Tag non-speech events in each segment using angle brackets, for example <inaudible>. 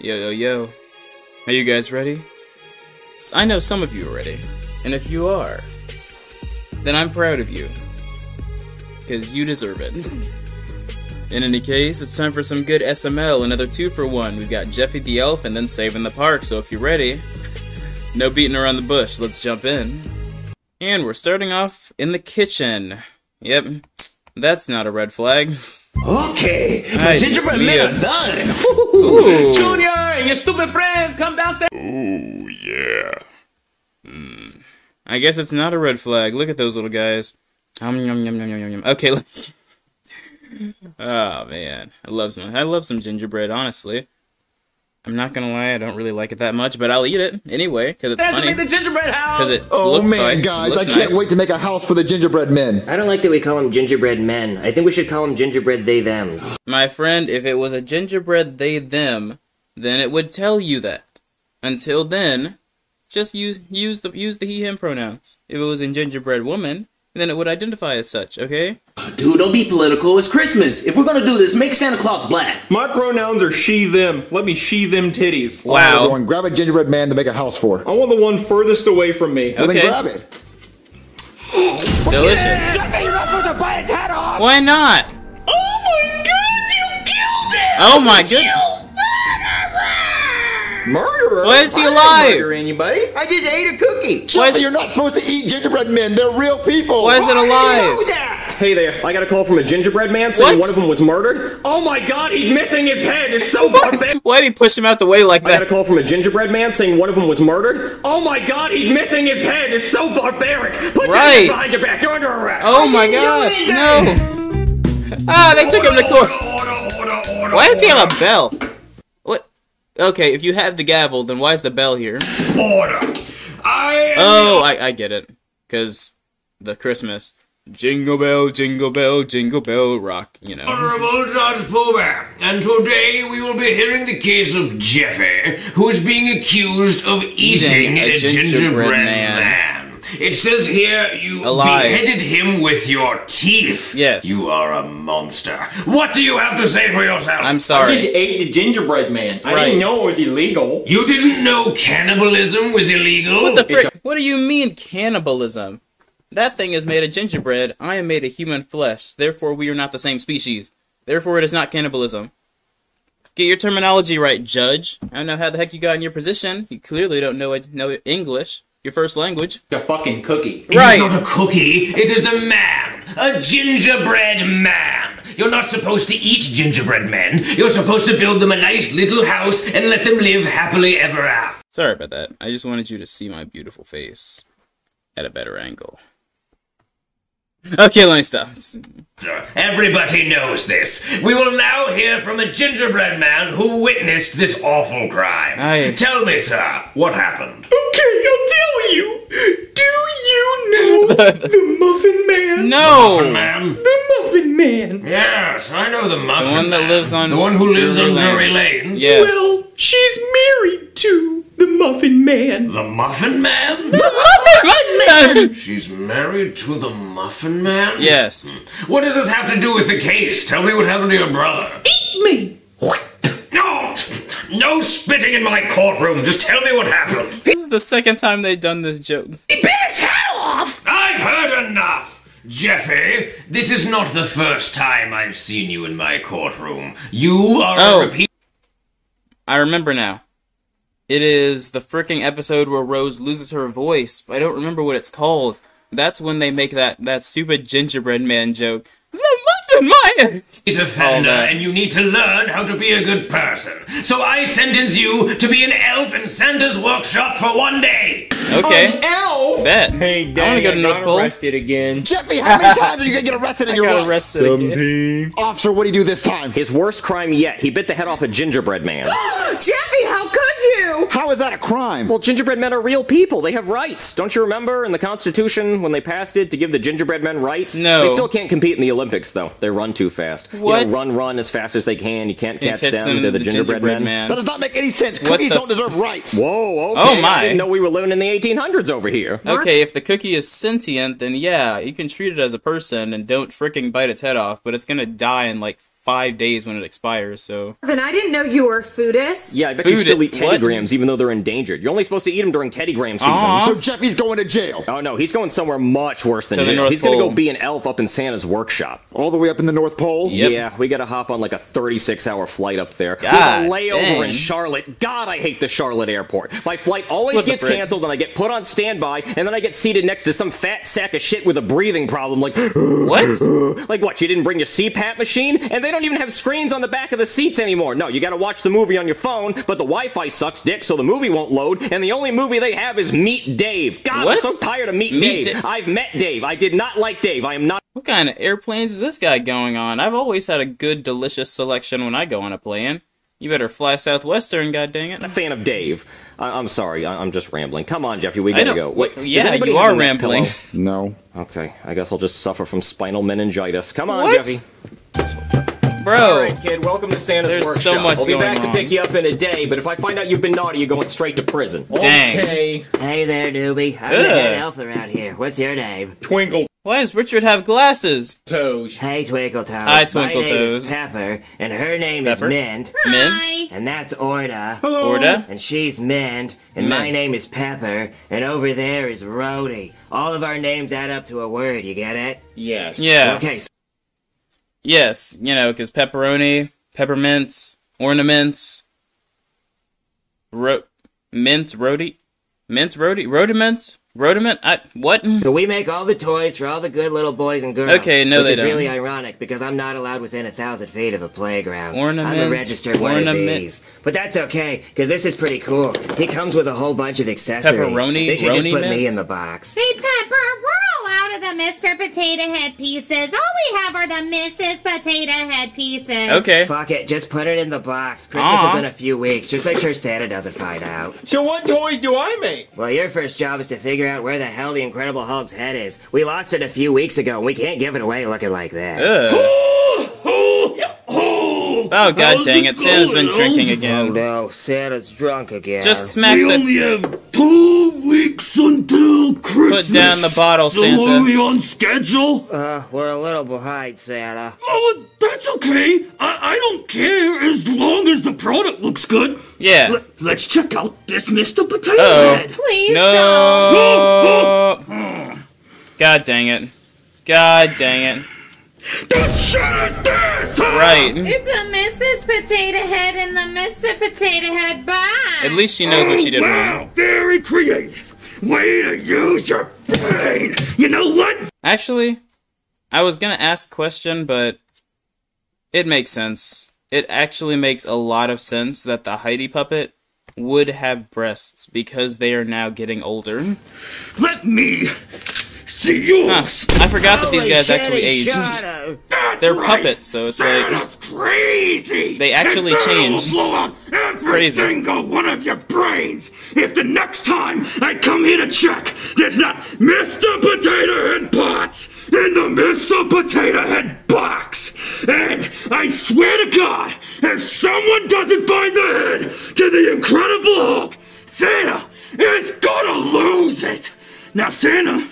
Yo, yo, yo. Are you guys ready? I know some of you are ready. And if you are, then I'm proud of you. Because you deserve it. <laughs> In any case, it's time for some good SML, another two for one. We've got Jeffy the Elf and then Saving the Park, so if you're ready, no beating around the bush, let's jump in. And we're starting off in the kitchen. Yep, that's not a red flag. Okay, my gingerbread Dios men are done. <laughs> Ooh. Junior and your stupid friends, come downstairs. Ooh, yeah. Hmm. I guess it's not a red flag. Look at those little guys. Um, yum, yum, yum, yum, yum, yum. Okay, <laughs> let's... Oh, man. I love some... I love some gingerbread, honestly. I'm not gonna lie, I don't really like it that much, but I'll eat it anyway, because it's There's to funny. make the gingerbread house. It Oh looks man, fine, guys, I can't nice. wait to make a house for the gingerbread men. I don't like that we call them gingerbread men. I think we should call them gingerbread they thems. My friend, if it was a gingerbread they them, then it would tell you that. Until then, just use use the use the he him pronouns. If it was a gingerbread woman, then it would identify as such, okay? Dude, don't be political. It's Christmas. If we're gonna do this, make Santa Claus black. My pronouns are she, them. Let me she, them titties. Wow. Everyone, grab a gingerbread man to make a house for. I want the one furthest away from me. Well, Okay. then grab it. <gasps> Delicious. Why not? Oh my god, you killed it! Oh my goodness. Murderer? Why is he I didn't alive? Murder anybody? I just ate a cookie. Why is, You're not supposed to eat gingerbread men. They're real people. why is it alive? Hey there, I got a call from a gingerbread man saying What? one of them was murdered. Oh my god, he's missing his head. It's so barbaric. Why'd he push him out the way like that? I got a call from a gingerbread man saying one of them was murdered. Oh my god, he's missing his head. It's so barbaric. Put your Right. hands behind your back. You're under arrest. Oh my gosh, no! Ah, they took him to court. Order, order, order, Why does he have a bell? Okay, if you have the gavel, then why is the bell here? order? I Oh, I, I get it. Cause the Christmas. Jingle bell, jingle bell, jingle bell rock, you know. Honorable Judge Poober, and today we will be hearing the case of Jeffy, who is being accused of eating, Eating a a, gingerbread gingerbread, man. man. It says here you Alive. beheaded him with your teeth. Yes. You are a monster. What do you have to say for yourself? I'm sorry. I sorry. just ate the gingerbread man. I didn't know it was illegal. You didn't know cannibalism was illegal? What the frick? What do you mean cannibalism? That thing is made of gingerbread. I am made of human flesh. Therefore, we are not the same species. Therefore, it is not cannibalism. Get your terminology right, Judge. I don't know how the heck you got in your position. You clearly don't know know English, your first language. It's a fucking cookie. Right. It is not a cookie, it is a man. A gingerbread man. You're not supposed to eat gingerbread men. You're supposed to build them a nice little house and let them live happily ever after. Sorry about that. I just wanted you to see my beautiful face at a better angle. Okay, let me stop. Everybody knows this. We will now hear from a gingerbread man who witnessed this awful crime. Aye. Tell me, sir, what happened? Okay, I'll tell you. Do you know <laughs> the Muffin Man? No! Man? The Muffin Man. Yes, I know the muffin The one that man. lives on The one who lives Drury on Lane. Lane? Yes. Well, she's married to the Muffin Man. The Muffin Man? The Muffin Man. she's married to the Muffin Man? yes. Hmm. What does this have to do with the case? Tell me what happened to your brother. Eat me. What? No! No spitting in my courtroom. Just tell me what happened. This is the second time they've done this joke. He bit his head off! I've heard enough! Jeffy, this is not the first time I've seen you in my courtroom. You are Oh. a repeat. I remember now. It is the freaking episode where Rose loses her voice, but I don't remember what it's called. That's when they make that, that stupid gingerbread man joke. The muffin man! offender that. and you need to learn how to be a good person. So I sentence you to be an elf in Santa's workshop for one day. Okay. Elf. Bet. Hey, I wanna Daddy, go to I North got Pole. arrested again. Jeffy, how many times are you gonna get arrested in I your got life? arrested again. Officer, what do you do this time? His worst crime yet, he bit the head off a gingerbread man. <gasps> Jeffy, how could you? How is that a crime? well, gingerbread men are real people. They have rights. Don't you remember in the Constitution when they passed it to give the gingerbread men rights? No. They still can't compete in the Olympics, though. They run too fast. What? You know, run, run as fast as they can. You can't catch them. them They're the, the gingerbread, men. that does not make any sense. What Cookies don't deserve rights. Whoa, okay. Oh, my. I didn't know we were living in the 1800s over here. Okay, if the cookie is sentient, then yeah, you can treat it as a person and don't freaking bite its head off, but it's gonna die in like five days when it expires. So And I didn't know you were a foodist. Yeah, I bet you Food still it- eat what? Teddy Grahams even though they're endangered. You're only supposed to eat them during Teddy teddygram season. Aw. So Jeffy's going to jail. Oh no, he's going somewhere much worse than To jail. He's gonna go be an elf up in Santa's workshop. All the way up in the North Pole? Yep. Yeah, we gotta hop on like a 36 hour flight up there. God with a layover dang. in Charlotte. God, I hate the Charlotte airport. My flight always What gets canceled and I get put on standby and then I get seated next to some fat sack of shit with a breathing problem like <gasps> what? <gasps> like what, you didn't bring your CPAP machine? And they don't even have screens on the back of the seats anymore. No, you gotta watch the movie on your phone, but the Wi-Fi sucks dick so the movie won't load, and the only movie they have is Meet Dave. God, What? I'm so tired of Meet, Meet Dave. Da- I've met Dave. I did not like Dave. I am not What kind of airplanes is this guy going on? I've always had a good, delicious selection when I go on a plane. You better fly Southwestern, god dang it. I'm a fan of Dave. I- I'm sorry, I- I'm just rambling. Come on, Jeffy, we gotta go. Wait, yeah, you are a rambling. No. Okay, I guess I'll just suffer from spinal meningitis. Come on, What? Jeffy. Bro, All right, kid. Welcome to Santa's There's workshop. so much I'll be going back to pick you up in a day, but if I find out you've been naughty, you're going straight to prison. dang. Hey there, newbie. I'm the Ugh. head elf around here. What's your name? Twinkle Why does Richard have glasses? toes. Hey, Twinkle Toes. Hi, Twinkle My name Toes. is Pepper, and her name Pepper? is Mint, Mint? and that's Orda. Orda? And she's Mint, and my name is Pepper, and over there is Rhodey. All of our names add up to a word, you get it? Yes. Yeah. Okay, so Yes, you know, because pepperoni, peppermints, ornaments, ro- mint, roti, mint, roti, rhodiment, rhodiment. I what? So we make all the toys for all the good little boys and girls. Okay, no, which they is don't. really ironic because I'm not allowed within a thousand feet of a playground. I'm a Ornaments, registered one of ornament- these, but that's okay because this is pretty cool. He comes with a whole bunch of accessories. Pepperoni, They should just put me in the box. See, Pepper, we're all out of the Mr. Potato Head pieces. All we have are the Mrs. Potato Head pieces. Okay. Fuck it, just put it in the box. Christmas Aw. is in a few weeks. Just make sure Santa doesn't find out. So what toys do I make? Well, your first job is to figure out where the hell the Incredible Hulk's head is. We lost it a few weeks ago, and we can't give it away looking like that. <laughs> Ugh. Oh god dang it! Santa's been drinking Oh again. no, Santa's drunk again. Just smack we the. have two weeks until Christmas. Put down the bottle, so Santa. are we on schedule? Uh, we're a little behind, Santa. Oh, that's okay. I, I don't care as long as the product looks good. Yeah. L- let's check out this Mr. Potato Uh-oh. Head. Please No. <laughs> God dang it. God dang it. The shit is this! Right. It's a Mrs. Potato Head in the Mr. Potato Head box. At least she knows what she did Oh, wrong. wow, very creative. Way to use your brain. You know what? Actually, I was gonna ask a question, but it makes sense. It actually makes a lot of sense that the Heidi puppet would have breasts because they are now getting older. Let me see yours. Huh, I forgot that these guys actually he age. shot her. That's They're right. puppets, so it's like crazy. They actually and Santa change. will blow out every crazy. single one of your brains. If the next time I come here to check, there's not Mr. Potato Head pots in the Mr. Potato Head box. And I swear to God, if someone doesn't find the head to the Incredible Hulk, Santa is gonna lose it. Now Santa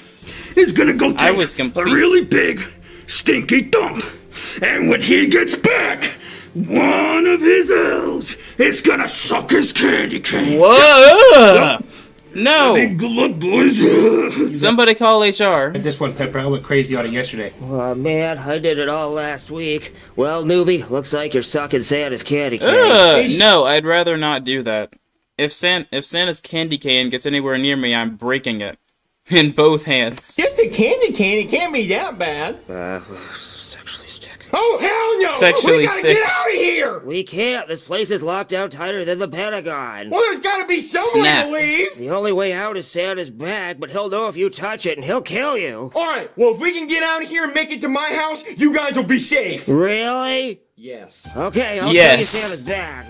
is gonna go take I was a really big, stinky dump. And when he gets back, one of his elves is gonna suck his candy cane. Whoa! No! Good luck, boys. <laughs> Somebody call HR. This one, Pepper, I went crazy on it yesterday. Oh man, I did it all last week. Well, newbie, looks like you're sucking Santa's candy cane. Ugh, no, I'd rather not do that. If San if Santa's candy cane gets anywhere near me, I'm breaking it in both hands. Just a candy cane, it can't be that bad. Uh, sexually stick. Oh, hell no! Sexually we gotta stick. get out of here! We can't. This place is locked down tighter than the Pentagon. Well, there's gotta be some way Snap. to leave! The only way out is Santa's bag, but he'll know if you touch it and he'll kill you. Alright, well, if we can get out of here and make it to my house, you guys will be safe! Really? Yes. Okay, I'll Yes. show you Santa's bag.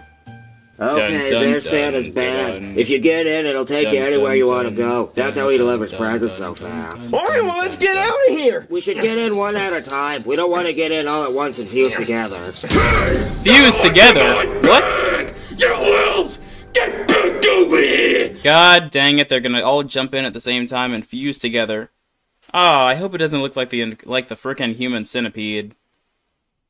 Okay, dun, there's dun, Santa's dun, bag. dun. If you get in, it'll take you anywhere dun, you want to go. That's how he delivers dun, presents dun, so fast. Alright, well, let's get out of here! We should get in one at a time. We don't want to get in all at once and fuse together. fuse together. What? You elves! Get back over here! God dang it! They're gonna all jump in at the same time and fuse together. Oh, I hope it doesn't look like the like the frickin' human centipede.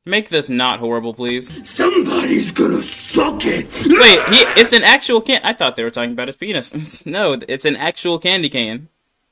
Make this not horrible, please. Somebody's gonna suck it. Wait, he, it's an actual can. I thought they were talking about his penis. <laughs> no, it's an actual candy cane.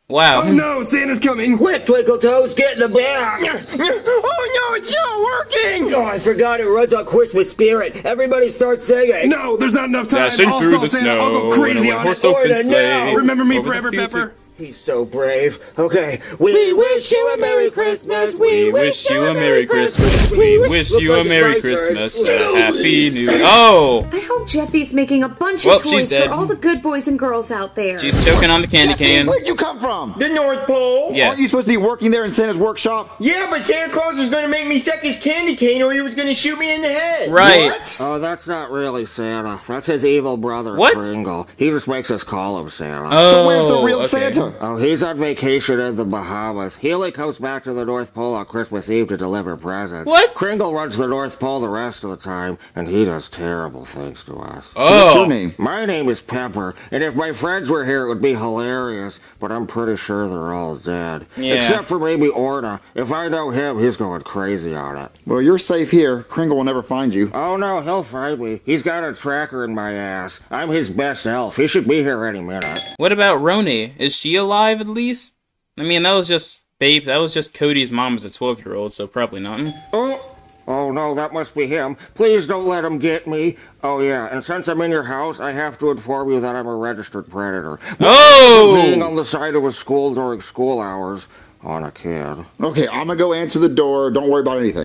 Wow. Oh no, Santa's coming. Quick, Twinkle Toes, get in the bag! Oh no, it's not working. Oh, I forgot it runs on Christmas spirit. Everybody start singing. No, there's not enough time. Dashing I'll through the Santa. snow. I'll go crazy in a on horse it. open sleigh. Remember me Over the forever, future. Pepper. He's so brave. Okay, we wish you a Merry Christmas. We wish you a Merry Christmas. We wish you a Merry Christmas. A Happy New Oh! I hope Jeffy's making a bunch Well, of she's toys dead. for all the good boys and girls out there. She's choking on the candy cane. Where'd you come from? The North Pole? Aren't you supposed to be working there in Santa's workshop? Yeah, but Santa Claus was gonna make me suck his candy cane or he was gonna shoot me in the head. Right. What? Oh, that's not really Santa. That's his evil brother, What? Kringle. He just makes us call him Santa. Oh, so where's the oh, real okay. Santa? Oh, he's on vacation in the Bahamas. He only comes back to the North Pole on Christmas Eve to deliver presents. What? Kringle runs the North Pole the rest of the time, and he does terrible things to us. Oh. What's Oh. your name? My name is Pepper, and if my friends were here, it would be hilarious, but I'm pretty sure they're all dead. Yeah. Except for maybe Orna. If I know him, he's going crazy on it. Well, you're safe here. Kringle will never find you. Oh no, he'll find me. He's got a tracker in my ass. I'm his best elf. He should be here any minute. What about Roni? Is she alive at least? I mean, that was just babe. That was just Cody's mom as a twelve-year-old, so probably not. Oh! Oh no, that must be him. Please don't let him get me. Oh yeah, and since I'm in your house, I have to inform you that I'm a registered predator. No being Oh! on the side of a school during school hours on a kid. Okay, I'm gonna go answer the door. Don't worry about anything.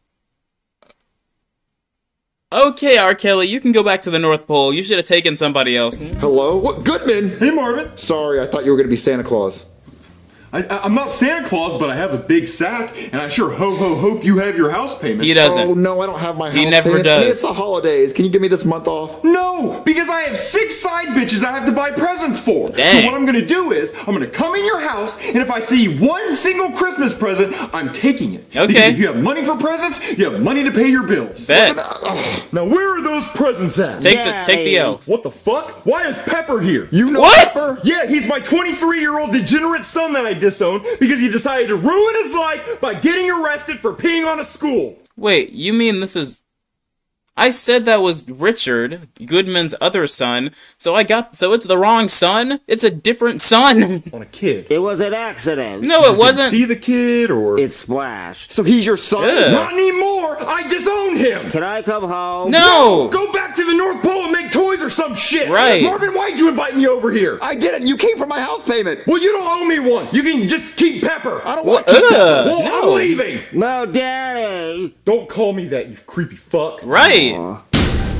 Okay, R. Kelly, you can go back to the North Pole. You should have taken somebody else. Hello? What? Goodman? Hey, Marvin. Sorry, I thought you were gonna be Santa Claus. I, I, I'm not Santa Claus, but I have a big sack, and I sure ho ho hope you have your house payment. He doesn't. Oh no, I don't have my He house never payment. I mean, does. it's the holidays. Can you give me this month off? No, because I have six side bitches I have to buy presents for. Dang. So what I'm gonna do is I'm gonna come in your house, and if I see one single Christmas present, I'm taking it. Okay. Because if you have money for presents, you have money to pay your bills. Bet. Now where are those presents at? Take the take the elf. What the fuck? Why is Pepper here? You know What? Pepper? Yeah, he's my 23 year old degenerate son that I disown because he decided to ruin his life by getting arrested for peeing on a school. Wait, you mean this is? I said that was Richard Goodman's other son, so I got so it's the wrong son. It's a different son. <laughs> On a kid. It was an accident. No, it wasn't. See the kid or. It splashed. So he's your son? Ugh. Not anymore! I disowned him! Can I come home? No. Go back to the North Pole and make toys or some shit! Right. Marvin, why'd you invite me over here? I didn't. You came for my house payment. Well, you don't owe me one. You can just keep Pepper. I don't Well, want to keep ugh, Pepper. Uh, well, no. I'm leaving. No, Daddy. Don't call me that, you creepy fuck. Right.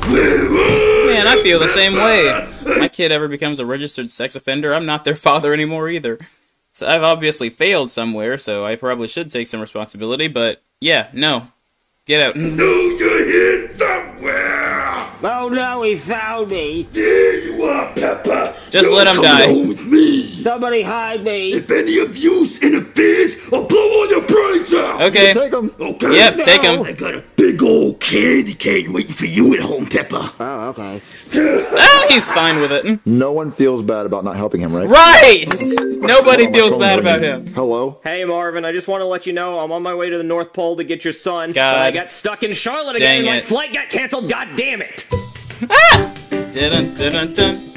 Man, I feel the same way. If my kid ever becomes a registered sex offender, I'm not their father anymore either. So I've obviously failed somewhere, so I probably should take some responsibility, but yeah, no. Get out. Do you hear somewhere? Oh no, he found me. There you are, Pepper. Just You're let him die. home with me. Somebody hide me. If any of you's interferes, I'll blow all your brains out. Okay. Take him. Okay. Yep, take him. I got a big old candy cane waiting for you at home, Pepper. Oh, okay. <laughs> Ah, he's fine with it. No one feels bad about not helping him, right? Right! Nobody feels phone's bad about him. Hello? Hey Marvin, I just want to let you know I'm on my way to the North Pole to get your son. God. But I got stuck in Charlotte Dang again and my flight got canceled. God damn it! Dun dun dun dun dun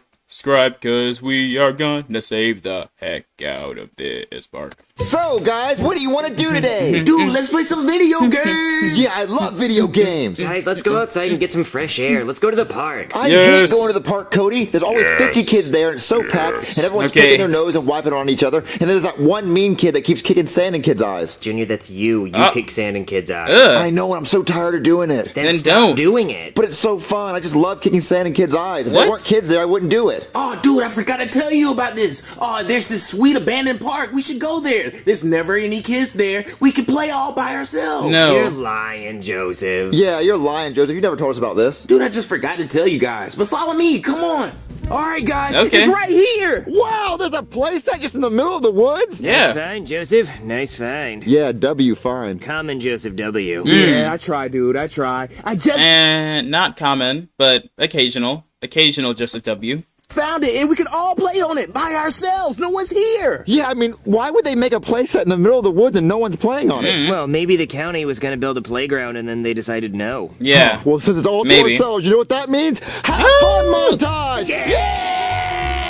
subscribe, cause we are gonna save the heck out of this park. So, guys, what do you want to do today? <laughs> Dude, let's play some video <laughs> games. yeah, I love video games. Guys, let's go outside and get some fresh air. Let's go to the park. I Yes. hate going to the park, Cody. There's always 50 kids there, and it's so packed, and everyone's Okay. picking their nose and wiping on each other. And then there's that one mean kid that keeps kicking sand in kids' eyes. Junior, that's you. You Oh. kick sand in kids' eyes. Ugh. I know, and I'm so tired of doing it. Then, Then stop don't. doing it. But it's so fun. I just love kicking sand in kids' eyes. If What? there weren't kids there, I wouldn't do it. Oh, dude, I forgot to tell you about this. Oh, there's this sweet abandoned park. We should go there. There's never any kids there. We could play all by ourselves. No. You're lying, Joseph. Yeah, you're lying, Joseph. You never told us about this. Dude, I just forgot to tell you guys. But follow me. Come on. All right, guys, Okay. it's right here. Wow, there's a playset just in the middle of the woods? Yeah. Fine, Joseph. Nice find. Yeah, W fine. Common Joseph W. Hmm. Yeah, I try, dude. I try. I just And not common, but occasional. Occasional Joseph W. found it, and we could all play on it by ourselves. No one's here. Yeah, I mean, why would they make a playset in the middle of the woods and no one's playing on it? Hmm. Well, maybe the county was going to build a playground and then they decided no. Yeah. Well, since it's all to Maybe. ourselves, you know what that means? Have fun montage!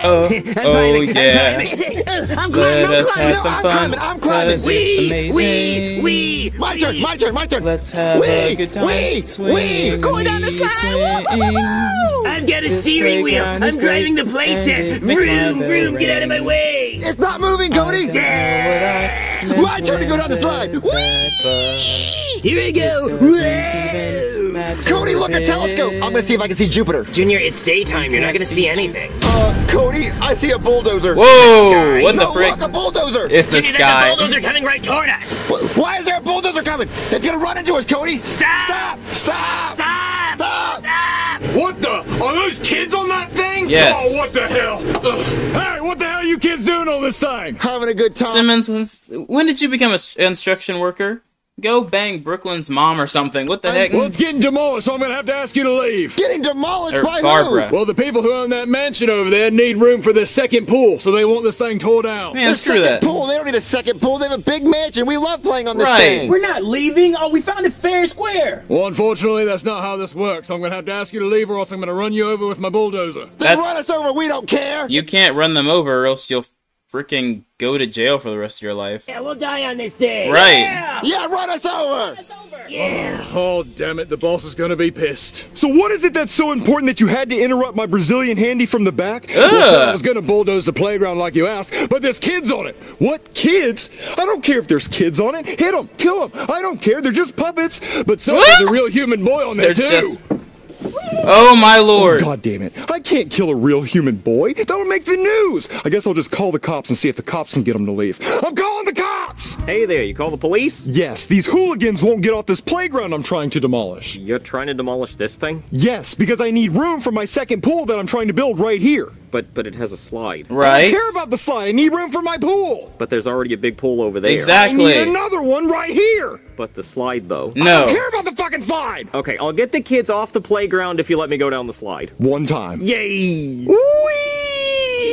Oh, <laughs> oh yeah. <laughs> I'm climbing, Let I'm us climbing, have no, some I'm fun. climbing, I'm climbing. 'cause it's amazing. wee, My turn, my turn, my turn. Let's have a Wee, good time. wee, swing, wee. Going down the slide. swing. I've got a This steering wheel. I'm is driving the great, and playset. it makes my Vroom, vroom, get out of my way. It's not moving, Cody! My turn to go down the slide! Here we go. Whoa. Cody, look, a telescope! I'm gonna see if I can see Jupiter. Junior, it's daytime. You're not going to see anything. Uh, Cody, I see a bulldozer. Whoa! What the no, frick? Look, a bulldozer! In the Junior, sky. that's a bulldozer coming right toward us. Why is there a bulldozer coming? It's gonna run into us, Cody! Stop! Stop! Stop! Stop! Stop! Stop! What the? Are those kids on that thing? Yes. Oh, what the hell? Ugh. Hey, what the hell are you kids doing on this thing? Having a good time. Simmons, when did you become an instruction worker? Go bang Brooklyn's mom or something. What the heck? Well, it's getting demolished, so I'm gonna have to ask you to leave. Getting demolished Or by Barbara. who? Well, the people who own that mansion over there need room for their second pool, so they want this thing tore down. Man, Their screw second that. pool. They don't need a second pool. They have a big mansion. We love playing on this Right. thing. We're not leaving. Oh, we found it fair and square. Well, unfortunately, that's not how this works. So I'm gonna have to ask you to leave, or else I'm gonna run you over with my bulldozer. They That's- run us over. We don't care. You can't run them over, or else you'll freaking go to jail for the rest of your life. Yeah, we'll die on this day. Right. Yeah, yeah run us over. Run us over. Yeah. Oh, damn it, the boss is gonna be pissed. So what is it that's so important that you had to interrupt my Brazilian handy from the back? Well, so I was gonna bulldoze the playground like you asked, but there's kids on it. What kids? I don't care if there's kids on it. Hit them, kill them. I don't care. They're just puppets. But so What? there's a real human boy on there They're too. just- Oh my lord. God damn it. I can't kill a real human boy. That'll make the news. I guess I'll just call the cops and see if the cops can get him to leave. I'm calling the cops! Hey there, you call the police? Yes, these hooligans won't get off this playground I'm trying to demolish. You're trying to demolish this thing? Yes, because I need room for my second pool that I'm trying to build right here. But but it has a slide. I Right? don't care about the slide. I need room for my pool. But there's already a big pool over there. Exactly. I Exactly. need another one right here. But the slide though. No. I don't care about the fucking slide. Okay, I'll get the kids off the playground if you let me go down the slide. One time. Yay! Whee!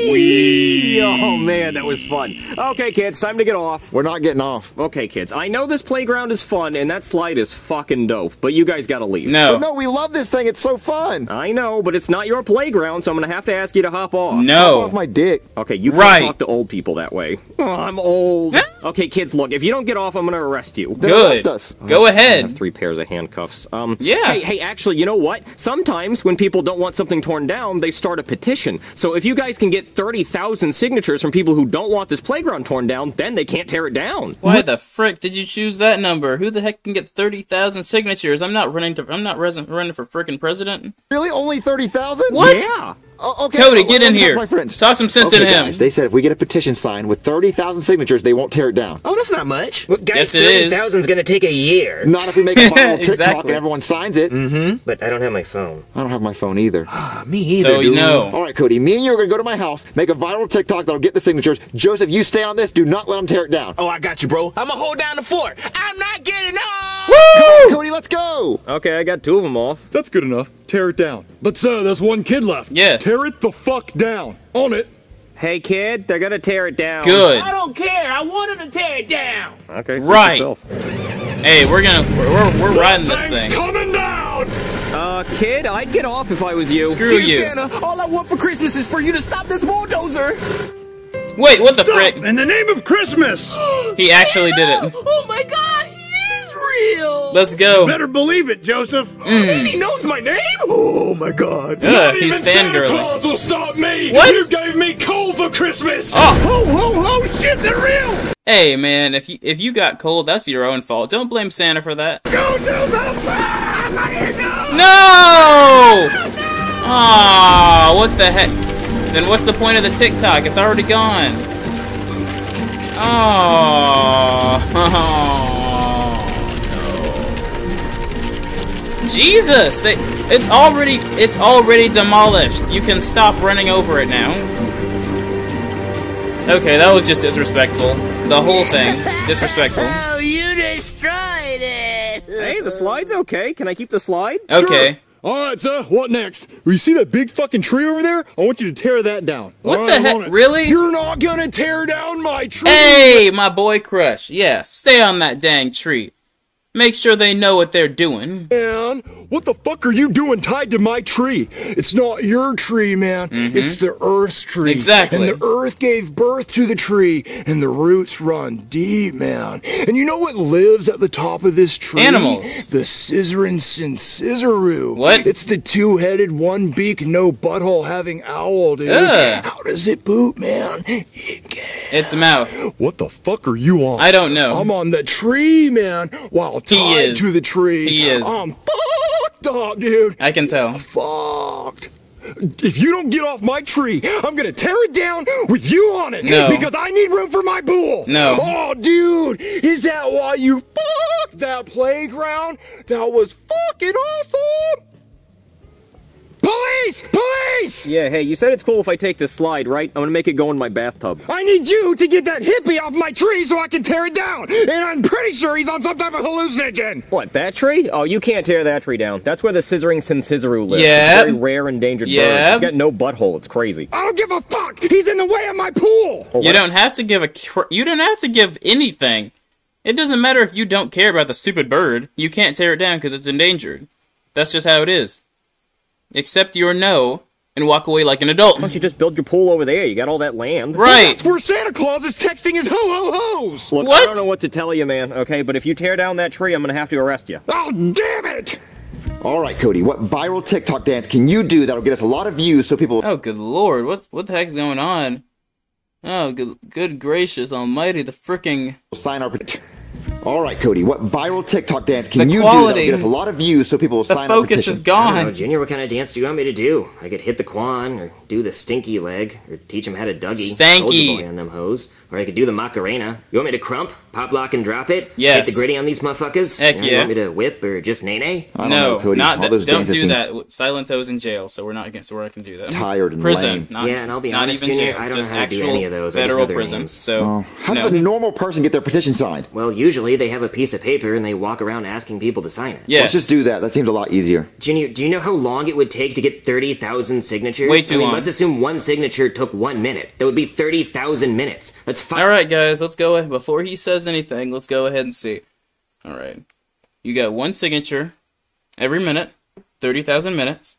Oh man, that was fun. Okay, kids, time to get off. We're not getting off. Okay, kids, I know this playground is fun and that slide is fucking dope, but you guys gotta leave. No. But no, we love this thing. It's so fun. I know, but it's not your playground, so I'm gonna have to ask you to hop off. Hop No. off my dick. Okay, you can't Right. talk to old people that way. Oh, I'm old. Okay, kids, look, if you don't get off, I'm gonna arrest you. Then Good. arrest us. Go ahead. I have ahead. three pairs of handcuffs. Um, Yeah. Hey, hey, actually, you know what? Sometimes when people don't want something torn down, they start a petition. So if you guys can get 30,000 signatures from people who don't want this playground torn down, then they can't tear it down. Why the frick did you choose that number? Who the heck can get thirty thousand signatures? I'm not running to. I'm not res- running for frickin' president. Really? Only 30,000? What? Yeah. Oh, okay. Cody, get in here. My friends. Talk some sense okay, into him. Guys, they said if we get a petition signed with 30,000 signatures, they won't tear it down. Oh, that's not much. Well, guys, Yes, it is. 30,000's going to take a year. Not if we make a viral <laughs> TikTok Exactly. and everyone signs it. Mm-hmm. But I don't have my phone. I don't have my phone either. <sighs> Me either, So you know. All right, Cody, me and you are going to go to my house, make a viral TikTok that'll get the signatures. Joseph, you stay on this. Do not let them tear it down. Oh, I got you, bro. I'm gonna hold down the fort. I'm not getting off. Come on, Cody, let's go. Okay, I got two of them off. That's good enough. Tear it down. But sir, there's one kid left. Yes. Tear it the fuck down. On it. Hey, kid, they're gonna tear it down. Good. I don't care. I wanted to tear it down. Okay. Right. Hey, we're gonna. We're, we're, we're riding this Thing's thing. coming down. Uh, kid, I'd get off if I was you. Screw Dear you. Santa, all I want for Christmas is for you to stop this bulldozer. Wait, what the frick? In the name of Christmas. He actually did it. Oh my God, Let's go. Better believe it, Joseph. And he knows my name. Oh my God. Ugh, he's fangirling. Claus will stop me. What? You gave me coal for Christmas. Oh. Ho ho ho! Shit, they're real. Hey, man, if you if you got cold, that's your own fault. Don't blame Santa for that. Go! Ah, my head, no. No! Ah, what the heck? Then what's the point of the TikTok? It's already gone. Oh. <laughs> Jesus! They, it's already it's already demolished. You can stop running over it now. Okay, that was just disrespectful. The whole thing. <laughs> Disrespectful. Oh, you destroyed it! Hey, the slide's okay. Can I keep the slide? Okay. All right, sir. What next? You see that big fucking tree over there? I want you to tear that down. What All the right, heck? Really? You're not gonna tear down my tree. Hey, my boy Crush. Yeah, stay on that dang tree. Make sure they know what they're doing. Man, what the fuck are you doing tied to my tree? It's not your tree, man. Mm-hmm. It's the Earth's tree. Exactly. And the Earth gave birth to the tree, and the roots run deep, man. And you know what lives at the top of this tree? Animals. The Scissorin Cincisaru. What? It's the two-headed, one beak, no butthole having owl, dude. Ugh. How does it poop, man? It's a mouth. What the fuck are you on? I don't know. I'm on the tree, man. While tied to the tree. He is. I'm fucked up, dude. I can tell. Fucked. If you don't get off my tree, I'm gonna tear it down with you on it. No. Because I need room for my bull. No. Oh, dude, is that why you fucked that playground? That was fucking awesome. Police! Police! Yeah, hey, you said it's cool if I take this slide, right? I'm gonna make it go in my bathtub. I need you to get that hippie off my tree so I can tear it down. And I'm pretty sure he's on some type of hallucinogen. What, that tree? Oh, you can't tear that tree down. That's where the scissoring Cincisaru lives. Yeah. It's a very rare endangered bird. Yep. It's got no butthole. It's crazy. I don't give a fuck. He's in the way of my pool. Oh, you don't have to give a cr- you don't have to give anything. It doesn't matter if you don't care about the stupid bird. You can't tear it down because it's endangered. That's just how it is. Accept your no and walk away like an adult. Why don't you just build your pool over there? You got all that land. Right. That's where Santa Claus is texting his ho ho ho's. Look, I don't know what to tell you, man, okay? But if you tear down that tree, I'm gonna have to arrest you. Oh, damn it. All right, Cody, what viral TikTok dance can you do that'll get us a lot of views so people Oh, good lord, what what the heck's going on? Oh, good good gracious almighty, the fricking will sign our petition? All right, Cody, what viral TikTok dance can The you do that'll get us a lot of views so people will the sign our focus petition? is I don't know, gone. Junior, what kind of dance do you want me to do? I could hit the quan, or do the stinky leg, or teach him how to Dougie. Stanky. Soldier Boy on them hoes. Or I could do the Macarena. You want me to crump, pop, lock, and drop it? Yes. Get the gritty on these motherfuckers? Heck You yeah. want me to whip, or just Nae Nae? I don't no, know, Cody. not that, don't do seem that. Silent Toes in jail, so we're not against. So we're not gonna do that. Tired and prison, lame. not Yeah, and I'll be not honest, even Junior, jail, I don't know just how to do actual any of those. I just Federal prison. names. So Oh, how no. does a normal person get their petition signed? Well, usually they have a piece of paper and they walk around asking people to sign it. yes. Let's just do that. That seems a lot easier. Junior, do you know how long it would take to get 30,000 signatures? Way too I mean, long. let's assume one signature took one minute. That would be 30,000 minutes. That's five. All right, guys, let's go ahead. Before he says anything, let's go ahead and see. All right, you got one signature every minute, thirty thousand minutes,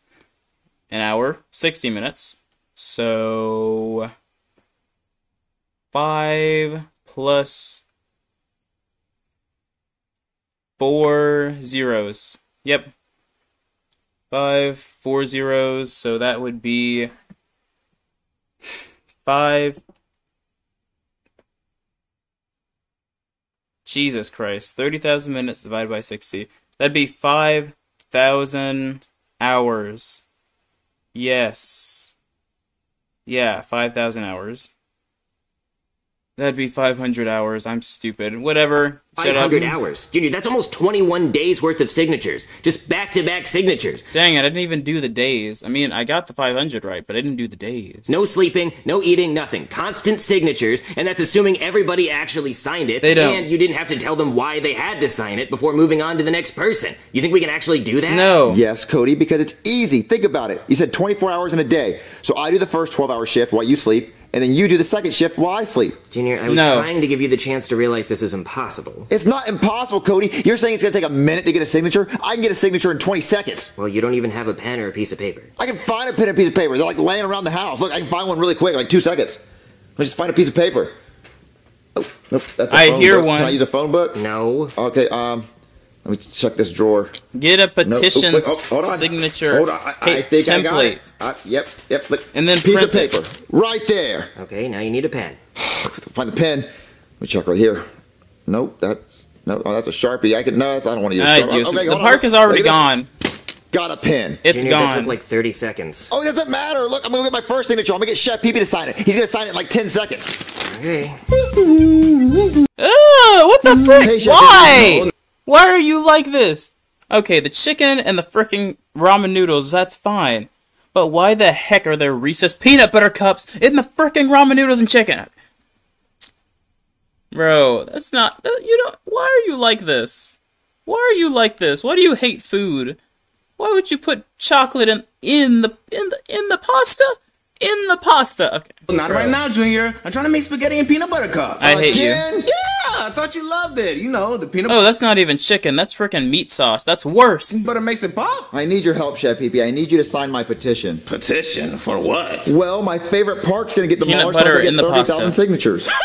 an hour, sixty minutes. So five plus four zeros. Yep, five four zeros. So that would be five Jesus Christ. 30,000 minutes divided by 60. That'd be 5,000 hours. Yes. Yeah, 5,000 hours. That'd be 500 hours. I'm stupid. Whatever. Shut up. 500 hours. Junior, that's almost 21 days worth of signatures. Just back to back signatures. Dang it, I didn't even do the days. I mean, I got the 500 right, but I didn't do the days. No sleeping, no eating, nothing. Constant signatures, and that's assuming everybody actually signed it. They don't. And you didn't have to tell them why they had to sign it before moving on to the next person. You think we can actually do that? No. Yes, Cody, because it's easy. Think about it. You said 24 hours in a day. So I do the first 12 hour shift while you sleep, and then you do the second shift while I sleep. Junior, I was No. trying to give you the chance to realize this is impossible. It's not impossible, Cody. You're saying it's going to take a minute to get a signature? I can get a signature in 20 seconds. Well, you don't even have a pen or a piece of paper. I can find a pen and piece of paper. They're like laying around the house. Look, I can find one really quick, like two seconds. I just find a piece of paper. Oh, nope, that's a I phone hear book. one. Can I use a phone book? No. Okay, um, let me check this drawer. Get a No, oh, petition wait, oh, hold on. signature Hold on. I, I pa- think I got template. it. Uh, yep, yep. Look, And then piece print of it. paper right there. Okay, now you need a pen. <sighs> Find the pen. Let me check right here. Nope, that's no. Oh, that's a sharpie. I can no. I don't want to use. a I Sharpie. do. Okay, the hold on. park is already Look at this. gone. Got a pen. It's Junior, that gone. took like 30 seconds. Oh, it doesn't matter. Look, I'm gonna get my first signature. I'm gonna get Chef Pee Pee to sign it. He's gonna sign it in like 10 seconds. Okay. Ugh, what the frick? Hey, Chef, Why? Why are you like this? Okay, the chicken and the frickin' ramen noodles, that's fine. But why the heck are there Reese's peanut butter cups in the frickin' ramen noodles and chicken? Bro, that's not. You don't. Why are you like this? Why are you like this? Why do you hate food? Why would you put chocolate in in the in the in the pasta? In the pasta. Okay. Not right now, Junior. I'm trying to make spaghetti and peanut butter cup. I hate you. Yeah, I thought you loved it. You know, the peanut Oh, that's not even chicken. That's freaking meat sauce. That's worse. But it makes it pop. I need your help, Chef PP. I need you to sign my petition. Petition for what? Well, my favorite park's gonna get the Peanut demolished butter once in get the 30,000 pasta. signatures. <laughs>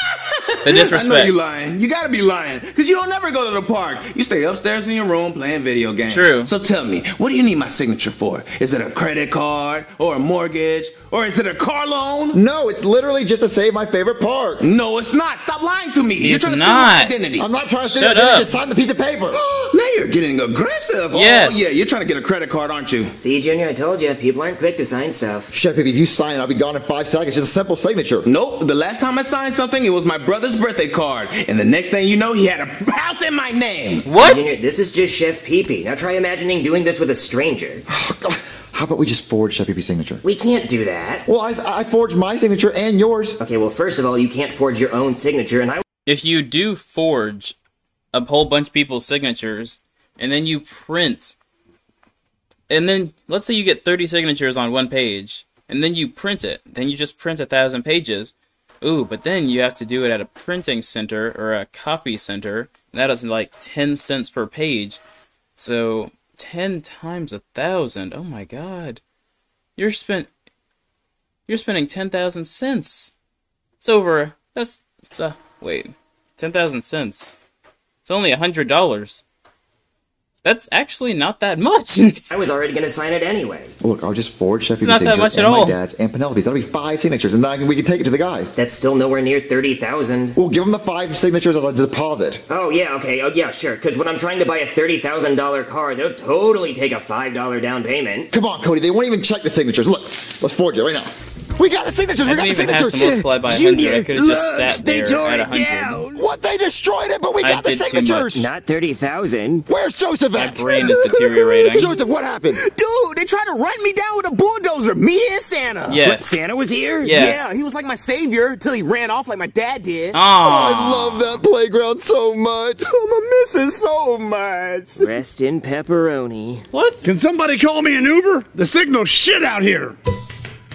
The disrespect. I know disrespect. you lying. You gotta be lying. Because you don't never go to the park. You stay upstairs in your room playing video games. True. So tell me, what do you need my signature for? Is it a credit card? Or a mortgage? Or is it a car loan? No, it's literally just to save my favorite park. No, it's not. Stop lying to me. You're He's trying to not. steal my identity. I'm not trying to steal Shut your identity, up. Just sign the piece of paper. <gasps> now you're getting aggressive. Oh, yes. Oh, yeah, you're trying to get a credit card, aren't you? See, Junior, I told you, people aren't quick to sign stuff. Chef PP, if you sign it, I'll be gone in five seconds. Just a simple signature. Nope. The last time I signed something, it was my brother's birthday card. And the next thing you know, he had a house in my name. What? Junior, this is just Chef Pee Now try imagining doing this with a stranger. <sighs> Oh, How about we just forge Chef PP's signature? We can't do that. Well, I, I forged my signature and yours. Okay, well, first of all, you can't forge your own signature, and I If you do forge a whole bunch of people's signatures, and then you print, and then let's say you get 30 signatures on one page, and then you print it, then you just print a thousand pages. Ooh, but then you have to do it at a printing center or a copy center, and that is like 10 cents per page. So 10 times a thousand. Oh my god. You're spent you're spending 10,000 cents. It's over that's it's a wait. 10,000 cents. It's only a $100. That's actually not that much. <laughs> I was already gonna sign it anyway. Look, I'll just forge Chef It's PP's not that signature much at and all. my dad's and Penelope's. That'll be five signatures, and then we can take it to the guy. That's still nowhere near 30,000. We'll give him the five signatures as a deposit. Oh, yeah, okay. Oh, yeah, sure. Because when I'm trying to buy a $30,000 car, they'll totally take a $5 down payment. Come on, Cody. They won't even check the signatures. Look, let's forge it right now. We got the signatures. I we got didn't the even have signatures. to multiply by 100. I could have just sat there at 100. What? They destroyed it, but we I got the did too signatures. Not 30,000. Where's Joseph My at? brain is deteriorating. <laughs> Joseph, what happened? Dude, they tried to run me down with a bulldozer. Me and Santa. Yes. Santa was here? Yes. Yeah, he was like my savior until he ran off like my dad did. Oh, I love that playground so much. Oh, I'm gonna miss it so much. Rest in pepperoni. What? Can somebody call me an Uber? The signal's shit out here.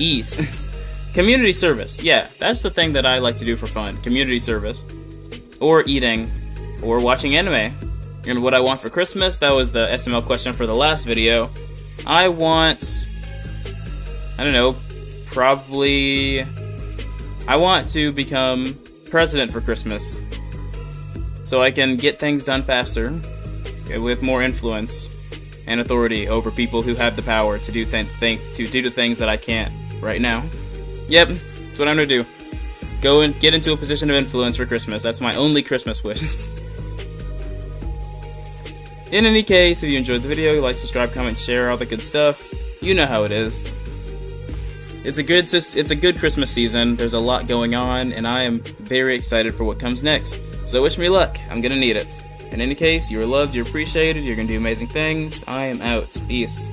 eat. <laughs> Community service. Yeah, that's the thing that I like to do for fun. Community service. Or eating. Or watching anime. And what I want for Christmas, that was the SML question for the last video. I want. I don't know. Probably. I want to become president for Christmas. So I can get things done faster. Eh, with more influence and authority over people who have the power to do th- to do the things that I can't right now. Yep, that's what I'm gonna do. Go and get into a position of influence for Christmas. That's my only Christmas wish. <laughs> In any case, if you enjoyed the video, like, subscribe, comment, share, all the good stuff. You know how it is. It's a good it's a good Christmas season. There's a lot going on, and I am very excited for what comes next. So wish me luck. I'm gonna need it. In any case, you are loved, you're appreciated, you're gonna do amazing things. I am out. Peace.